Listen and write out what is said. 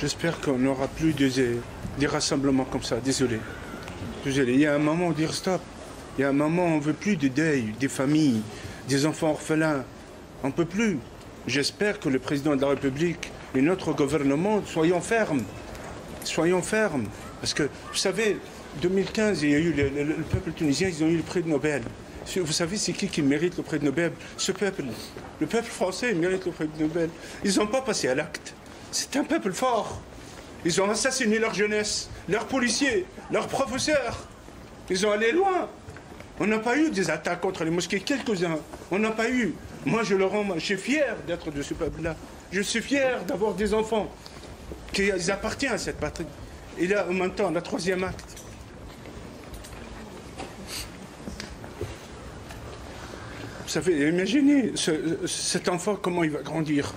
J'espère qu'on n'aura plus des, rassemblements comme ça. Désolé. Désolé. Il y a un moment dire stop. Il y a un moment on ne veut plus de deuil, des familles, des enfants orphelins. On ne peut plus. J'espère que le président de la République et notre gouvernement, soyons fermes. Soyons fermes. Parce que, vous savez, 2015, il y a eu le, le- le peuple tunisien, ils ont eu le prix de Nobel. Vous savez, c'est qui qui mérite le prix de Nobel? Ce peuple. Le peuple français mérite le prix de Nobel. Ils n'ont pas passé à l'acte. C'est un peuple fort. Ils ont assassiné leur jeunesse, leurs policiers, leurs professeurs. Ils ont allé loin. On n'a pas eu des attaques contre les mosquées, quelques-uns. On n'a pas eu. Moi, je le rends. Je suis fier d'être de ce peuple-là. Je suis fier d'avoir des enfants qui appartiennent à cette patrie. Et là, en même temps, le troisième acte. Vous savez, imaginez ce- cet enfant, comment il va grandir.